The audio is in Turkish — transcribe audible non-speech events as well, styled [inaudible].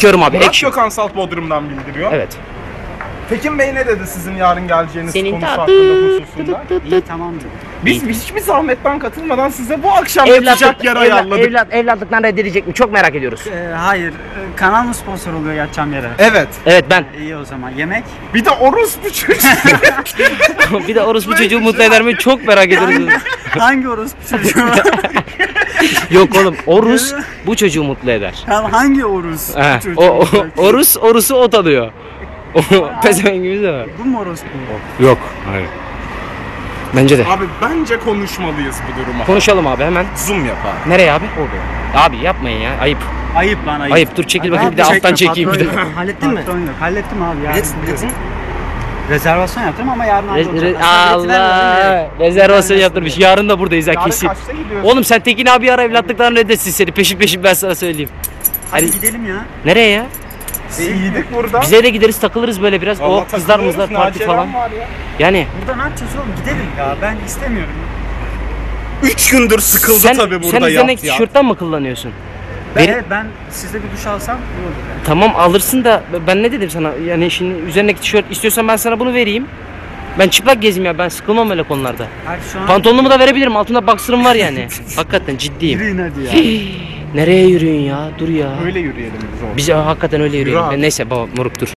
Çıkıyorum abi. Murat Action. Gökhan Salt Bodrum'dan bildiriyor. Evet. Tekin Bey ne dedi sizin yarın geleceğiniz Senin konusu hakkında hususunda? İyi tamamdır. Biz hiçbir zahmetten katılmadan size bu akşam Evlatlık, yatacak yer evla- ayarladık. evlat, evlatlıktan reddedilecek mi? Çok merak ediyoruz. Ee, hayır. e, Kanal mı sponsor oluyor yatacağım yere? Evet. Evet ben. İyi o zaman. Yemek? Bir de orospu çocuğu. [laughs] bir de orospu çocuğu mutlu eder mi? Çok merak ediyoruz. [laughs] Hangi orospu çocuğu? [laughs] Yok oğlum Orus [laughs] bu çocuğu mutlu eder. Tamam hangi orus? He, çocuğu o, o? Orus, Orus'u ot alıyor. O [laughs] pezevengimiz de var. Bu mu orospu? Yok. Hayır. Bence de. Abi bence konuşmalıyız bu duruma. Konuşalım abi hemen. Zoom yapalım. Nereye abi? Orada. Abi yapmayın ya. Ayıp. Ayıp lan ayıp. Ayıp. Dur çekil Abi, bakayım bir de alttan çekeyim bir de. [laughs] Hallettin mi? Hallettim abi ya. Neredesin? Rezervasyon yaptım ama yarın Re- re- Allah. Rezervasyon yaptırmış. Yarın da buradayız ha kesin. kaçta gidiyorsun? Oğlum sen Tekin abi ara evlatlıktan reddetsin seni. Peşin peşin ben sana söyleyeyim. Hadi Hani- gidelim ya. Nereye ya? İyiydik burada. Bize de gideriz takılırız böyle biraz. Vallahi o kızlar mızlar parti falan. var ya. Yani Burada ne yapacağız oğlum? Gidelim ya. Ben istemiyorum. Üç gündür sıkıldı sen, tabii burada sen üzerine yat ya. tişörtten mi kullanıyorsun? Ben, Benim- ben sizde bir duş alsam iyi olur. Yani. Tamam alırsın da ben ne dedim sana? Yani şimdi üzerindeki tişört istiyorsan ben sana bunu vereyim. Ben çıplak gezeyim ya ben sıkılmam öyle konularda. Her şu an Pantolonumu da verebilirim altında boxer'ım var yani. [laughs] Hakikaten ciddiyim. yürüyün hadi ya. Nereye yürüyün ya? Dur ya. Öyle yürüyelim biz. Biz hakikaten öyle yürüyelim. abi. Neyse baba moruk dur.